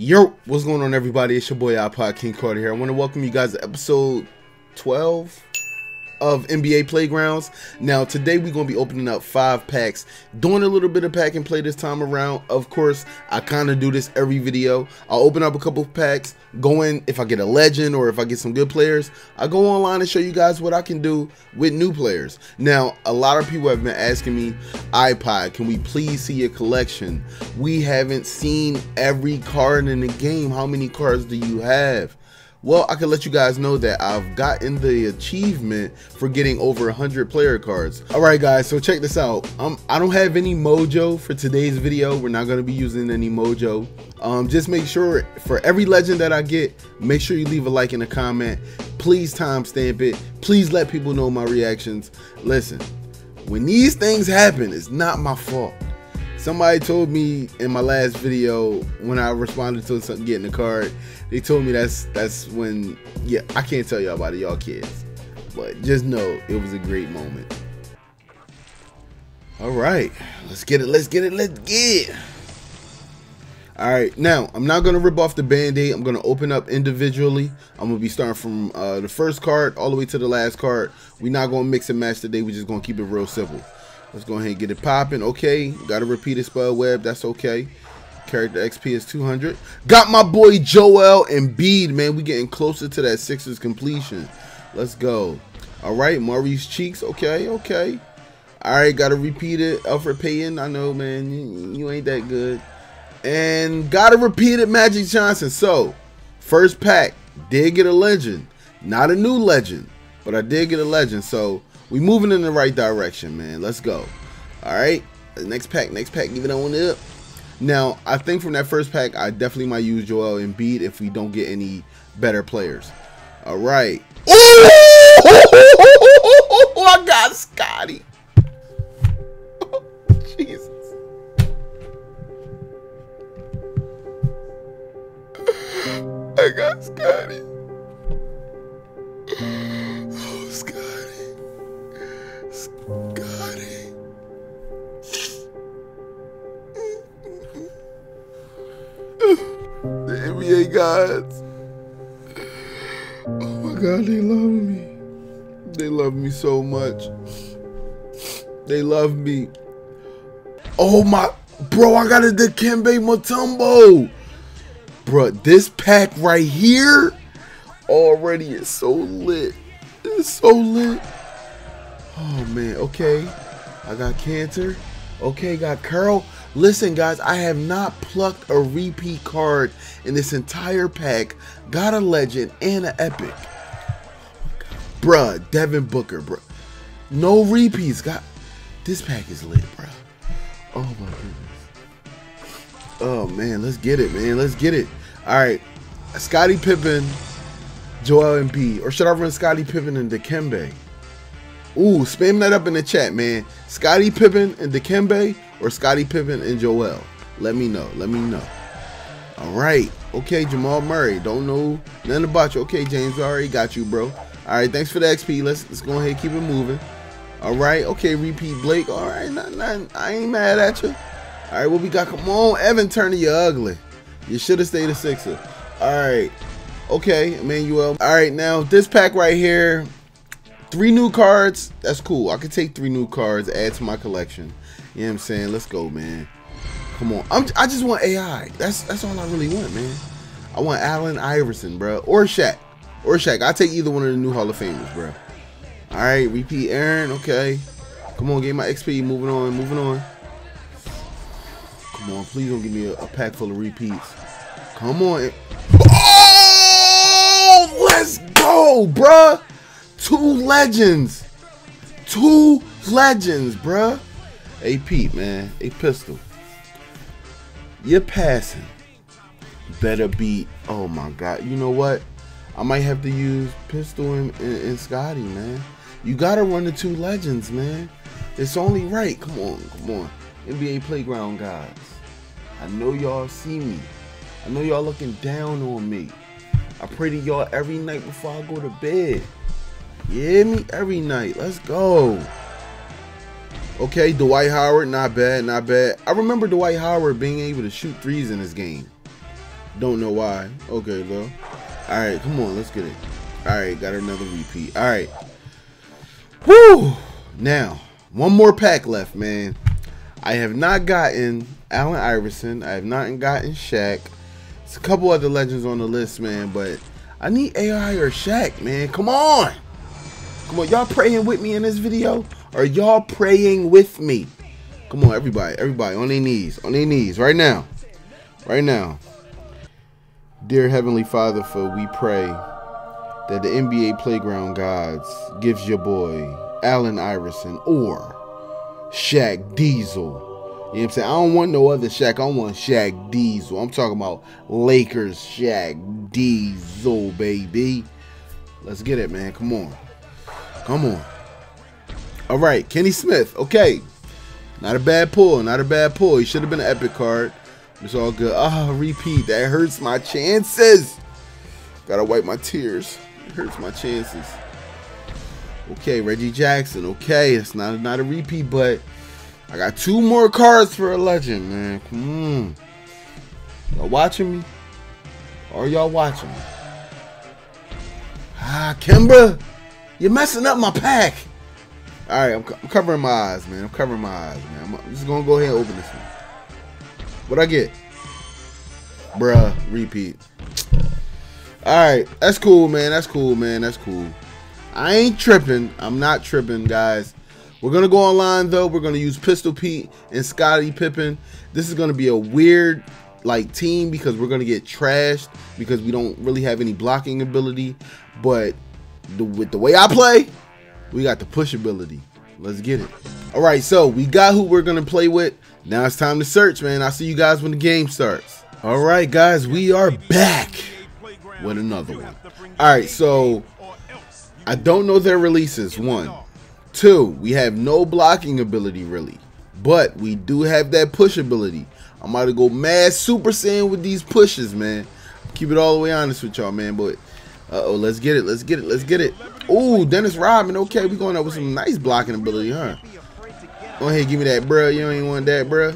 Yo, what's going on, everybody? It's your boy iPod King Carter here. I want to welcome you guys to episode 12 of NBA Playgrounds. Now, today we're going to be opening up five packs, doing a little bit of pack and play this time around. Of course, I kind of do this every video. I'll open up a couple packs, go in if I get a legend or if I get some good players. I go online and show you guys what I can do with new players. Now, a lot of people have been asking me, iPod, can we please see your collection? We haven't seen every card in the game. How many cards do you have? Well, I can let you guys know that I've gotten the achievement for getting over 100 player cards. All right, guys, so check this out. Um, I don't have any mojo for today's video. We're not going to be using any mojo. Um, just make sure for every legend that I get, make sure you leave a like and a comment. Please timestamp it. Please let people know my reactions. Listen, when these things happen, it's not my fault. Somebody told me in my last video when I responded to something getting a card, they told me that's that's when yeah, I can't tell y'all about it, y'all kids. But just know it was a great moment. Alright, let's get it, let's get it, let's get it. Alright, now I'm not gonna rip off the band-aid, I'm gonna open up individually. I'm gonna be starting from uh, the first card all the way to the last card. We're not gonna mix and match today, we're just gonna keep it real simple. Let's go ahead and get it popping. Okay, got a repeated spell web. That's okay. Character XP is 200. Got my boy Joel Embiid, man. We getting closer to that Sixers completion. Let's go. All right, Maurice Cheeks. Okay, okay. All right, got to repeat it. Elfrid Payton. I know, man. You, you ain't that good. And got to repeat it, Magic Johnson. So, first pack. Did get a legend. Not a new legend, but I did get a legend. So, we moving in the right direction, man. Let's go. All right. Next pack, next pack. Give it on up. Now, I think from that first pack, I definitely might use Joel Embiid if we don't get any better players. All right. I got Scottie. Oh my bro, I got a Dikembe Mutombo. Bro, this pack right here already is so lit. It's so lit. Oh man, okay. I got Kanter. Okay, got Curl. Listen, guys, I have not plucked a repeat card in this entire pack. Got a legend and an epic. bruh, Devin Booker, bruh. No repeats. Got this pack is lit, bruh. Oh my goodness. Oh man, let's get it, man. Let's get it. All right, Scottie Pippen, Joel Embiid, or should I run Scottie Pippen and Dikembe? Ooh, spam that up in the chat, man. Scottie Pippen and Dikembe or Scottie Pippen and Joel? Let me know. Let me know. All right. Okay, Jamal Murray. Don't know nothing about you. Okay, James. I already got you, bro. All right. Thanks for the XP. Let's let's go ahead and keep it moving. All right. Okay, repeat Blake. All right. Not, not, I ain't mad at you. All right. What we got? Come on, Evan Turner. You ugly. You should have stayed a Sixer. All right. Okay, Emmanuel. All right. Now this pack right here. Three new cards. That's cool. I could take three new cards, add to my collection. You know what I'm saying? Let's go, man. Come on. I'm, I just want AI. That's that's all I really want, man. I want Allen Iverson, bro. Or Shaq. Or Shaq. I'll take either one of the new Hall of Famers, bro. All right. Repeat Aaron. Okay. Come on. Get my XP. Moving on. Moving on. Come on. Please don't give me a, a pack full of repeats. Come on. Oh! Let's go, bruh. Two legends. Two legends, bruh. Hey, Pete, man. Hey, Pistol. You're passing. Better be. Oh, my God. You know what? I might have to use Pistol and, and, and Scottie, man. You got to run the two legends, man. It's only right. Come on. Come on. NBA Playground guys. I know y'all see me. I know y'all looking down on me. I pray to y'all every night before I go to bed. You hear me? Every night. Let's go. Okay, Dwight Howard, not bad, not bad. I remember Dwight Howard being able to shoot threes in this game. Don't know why. Okay, though. All right, come on, let's get it. All right, got another repeat. All right. Woo! Now, one more pack left, man. I have not gotten Allen Iverson. I have not gotten Shaq. It's a couple other legends on the list, man, but I need AI or Shaq, man. Come on. Come on, y'all praying with me in this video? Are y'all praying with me? Come on, everybody, everybody, on their knees, on their knees, right now, right now. Dear Heavenly Father, for we pray that the NBA Playground Gods gives your boy Allen Iverson or Shaq Diesel. You know what I'm saying? I don't want no other Shaq. I want Shaq Diesel. I'm talking about Lakers Shaq Diesel, baby. Let's get it, man. Come on. Come on. All right, Kenny Smith. Okay. Not a bad pull. Not a bad pull. He should have been an epic card. It's all good. Ah, oh, repeat. That hurts my chances. Gotta wipe my tears. Hurts my chances. Okay, Reggie Jackson. Okay, it's not, not a repeat, but I got two more cards for a legend, man. Come on. Y'all watching me? Are y'all watching me? Ah, Kemba. You're messing up my pack. All right, I'm, I'm, covering my eyes, man. I'm covering my eyes, man. I'm just gonna go ahead and open this one. What I get? Bruh, repeat. All right, that's cool, man. That's cool, man. That's cool. I ain't tripping. I'm not tripping, guys. We're gonna go online though. We're gonna use Pistol Pete and Scottie Pippen. This is gonna be a weird like team because we're gonna get trashed because we don't really have any blocking ability. But the, with the way I play, we got the push ability. Let's get it. All right, so we got who we're gonna play with. Now it's time to search, man. I'll see you guys when the game starts. All right, guys, we are back with another one. All right, so I don't know their releases. One, two, we have no blocking ability really, but we do have that push ability. I'm about to go mad Super Saiyan with these pushes, man. Keep it all the way honest with y'all, man. But uh oh, let's get it, let's get it, let's get it. Ooh, Dennis Rodman. Okay, we going up with some nice blocking ability, huh? Go ahead, give me that, bro. You ain't want that, bro.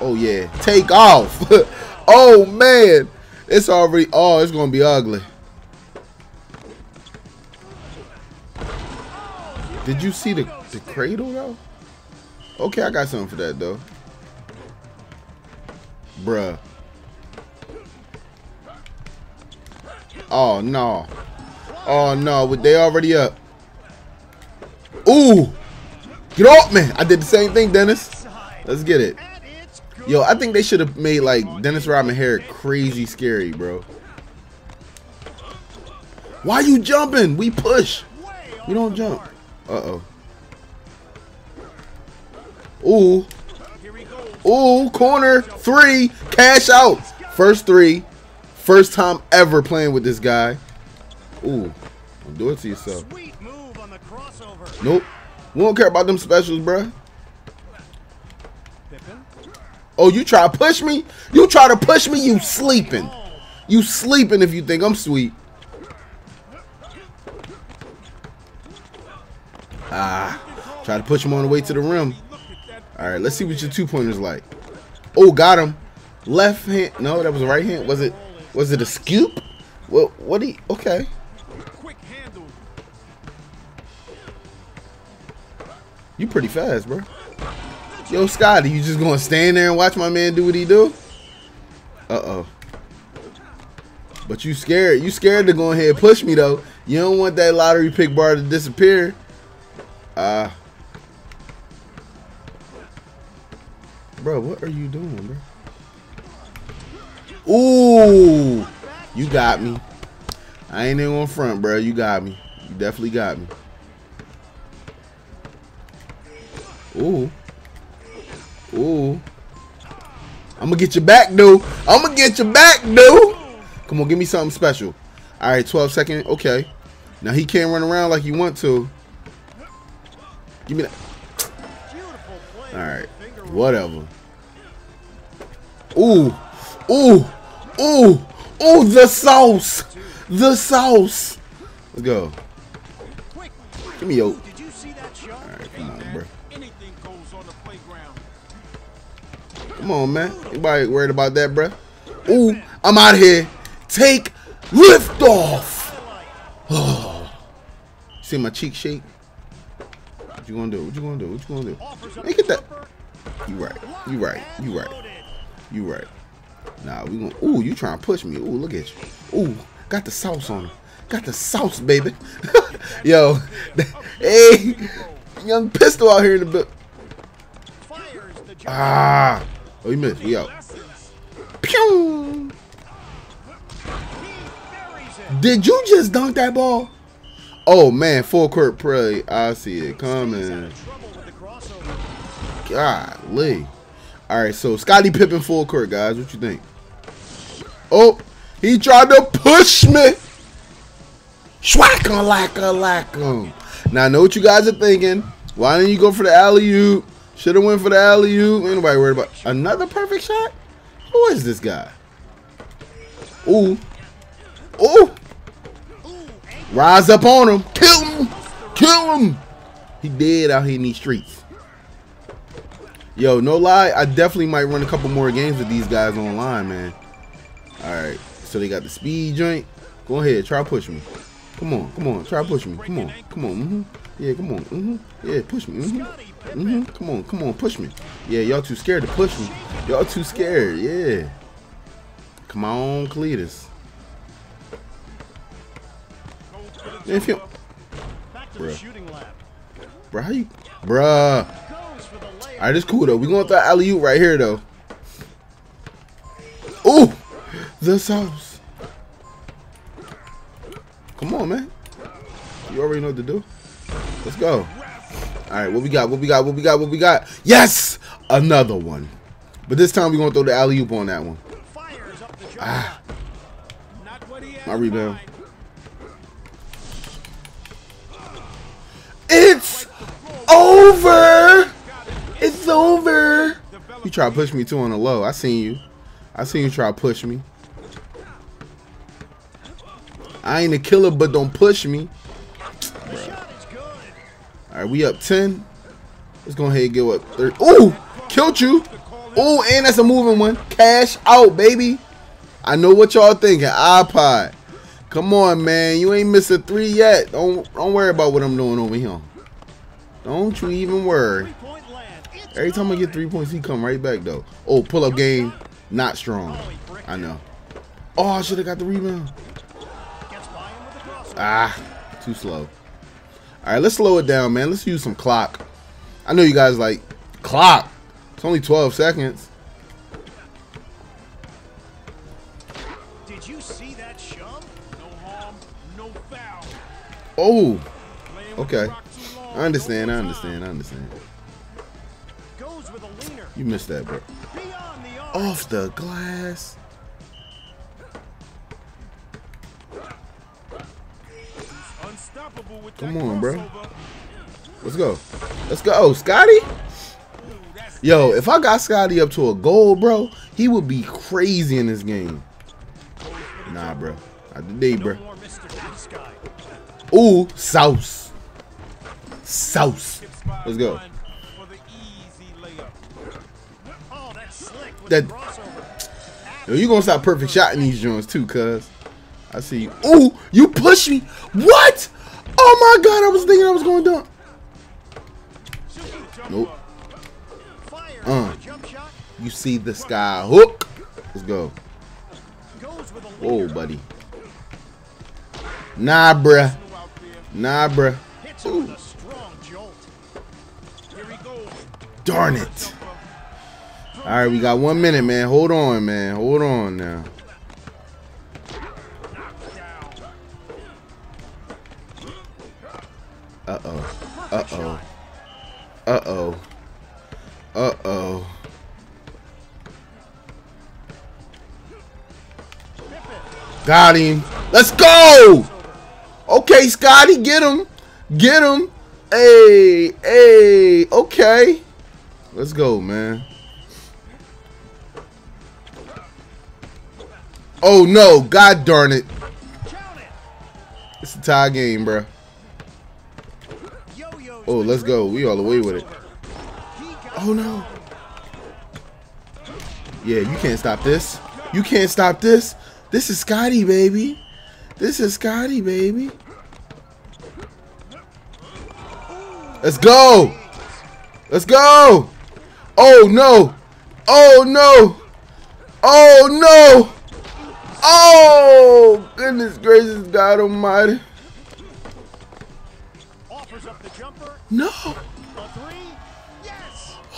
Oh yeah, take off. oh man, it's already. Oh, it's gonna be ugly. Did you see the the cradle though? Okay, I got something for that though. Bruh. Oh no. Oh no, they already up. Ooh! Get off me! I did the same thing, Dennis. Let's get it. Yo, I think they should have made like Dennis Rodman hair crazy scary, bro. Why you jumping? We push. We don't jump. Uh-oh. Ooh. Ooh, corner three. Cash out. First three. First time ever playing with this guy. Ooh. Don't do it to yourself. Nope. We don't care about them specials, bruh. Oh, you try to push me? You try to push me? You sleeping. You sleeping if you think I'm sweet. Ah. Try to push him on the way to the rim. All right, let's see what your two-pointer's like. Oh, got him. Left hand. No, that was a right hand. Was it was it a scoop? Well, what he okay. You pretty fast, bro. Yo, Scottie, you just gonna stand there and watch my man do what he do? Uh-oh. But you scared. You scared to go ahead and push me, though. You don't want that lottery pick bar to disappear. Uh, bro, what are you doing, bro? Ooh. You got me. I ain't even on front, bro. You got me. You definitely got me. Ooh. Ooh. I'm gonna get you back, dude. I'm gonna get you back, dude. Come on, give me something special. All right, 12 second. Okay. Now he can't run around like he want to. Give me that. All right. Whatever. Ooh. Ooh. Ooh. Ooh, the sauce. The sauce. Let's go. Give me your. Come on, man. Anybody worried about that, bro? Ooh, I'm out of here. Take lift off. Oh. See my cheek shake? What you gonna do? What you gonna do? What you gonna do? Make it that. You right. You right. You right. You right. Nah, we gonna. Ooh, you trying to push me? Ooh, look at you. Ooh, got the sauce on him. Got the sauce, baby. Yo, hey, young pistol out here in the. Ah, oh, you missed. We out. Pew! Did you just dunk that ball? Oh man, full court play. I see it coming. Golly. All right, so Scottie Pippen full court, guys. What you think? Oh, he tried to push me. Schwack on lack a Now I know what you guys are thinking. Why didn't you go for the alley oop? Should have went for the alley oop. Anybody worried about another perfect shot? Who is this guy? Ooh. Ooh. Rise up on him. Kill him. Kill him. He dead out here in these streets. Yo, no lie, I definitely might run a couple more games with these guys online, man. Alright, so they got the speed joint. Go ahead, try push me. Come on, come on, try push me. Come on, come on. Mm -hmm. Yeah, come on. Mm -hmm. Yeah, push me. Mm -hmm. Mm -hmm. Come on, come on, push me. Yeah, y'all too scared to push me. Y'all too scared. Yeah. Come on, Cletus. If you, bruh, bruh, how you, bruh. All right, it's cool though. We gonna throw alley oop right here though. Ooh, the sauce. Come on, man. You already know what to do. Let's go. All right, what we got? What we got? What we got? What we got? Yes, another one. But this time we're gonna throw the alley oop on that one. Ah, my rebound. It's over. It's over. You try to push me too on the low. I seen you. I seen you try to push me. I ain't a killer, but don't push me. All right, we up 10. Let's go ahead and get up 30. Ooh, killed you. Ooh, and that's a moving one. Cash out, baby. I know what y'all thinking. iPod. Come on, man. You ain't missed a three yet. Don't don't worry about what I'm doing over here. Don't you even worry. Every time I get three points, he come right back though. Oh, pull up game, not strong. I know. Oh, I should have got the rebound. Ah, too slow. All right, let's slow it down, man. Let's use some clock. I know you guys like clock. It's only 12 seconds. Did you see that shove? No harm, no foul. Oh, okay. I understand. I understand. I understand. You missed that, bro. Off the glass. Come on, bro. Let's go. Let's go. Oh, Scottie? Yo, if I got Scottie up to a goal, bro, he would be crazy in this game. Nah, bro. Not today, bro. Ooh, sauce. Sauce. Let's go. That Yo, you gonna stop perfect shot in these joints too, cuz. I see. Ooh, you push me. What? Oh my god, I was thinking I was going down. Nope. Uh. You see the sky hook. Let's go. Whoa, buddy. Nah, bruh. Nah, bruh. Darn it. All right, we got one minute, man. Hold on, man. Hold on now. Got him. Let's go! Okay, Scottie, get him. Get him. Hey, hey, okay. Let's go, man. Oh, no. God darn it. It's a tie game, bro. Oh, let's go. We all the way with it. Oh, no. Yeah, you can't stop this. You can't stop this. This is Scottie, baby. This is Scottie, baby. Let's go. Let's go. Oh, no. Oh, no. Oh, no. Oh, goodness gracious, God almighty. No.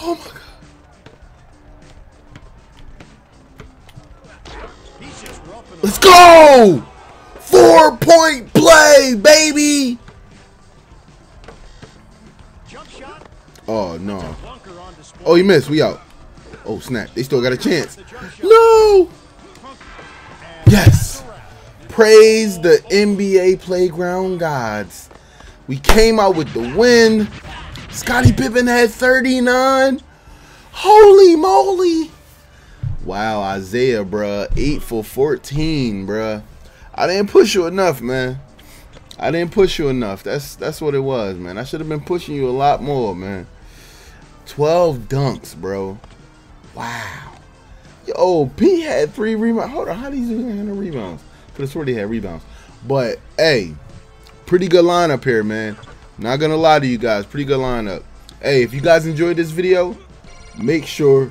Oh, my God. Let's go! Four point play, baby! Oh, no. Oh, he missed. We out. Oh, snap. They still got a chance. No! Yes! Praise the NBA playground gods. We came out with the win. Scottie Pippen had 39. Holy moly! Wow, Isaiah, bruh. 8 for 14, bruh. I didn't push you enough, man. I didn't push you enough. That's that's what it was, man. I should have been pushing you a lot more, man. 12 dunks, bro. Wow. Yo, P had three rebounds. Hold on, how these dudes have no rebounds? But it's swear they had rebounds. But hey, pretty good lineup here, man. Not gonna lie to you guys, pretty good lineup. Hey, if you guys enjoyed this video, make sure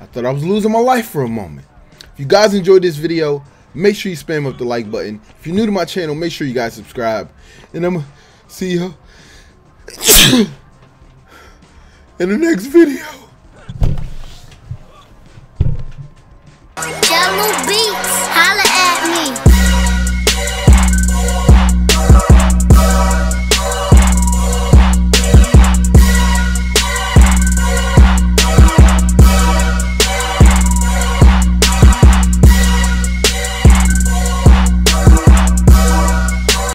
I thought I was losing my life for a moment. If you guys enjoyed this video, make sure you spam up the like button. If you're new to my channel, make sure you guys subscribe. And I'm see you in the next video. Beats, at me.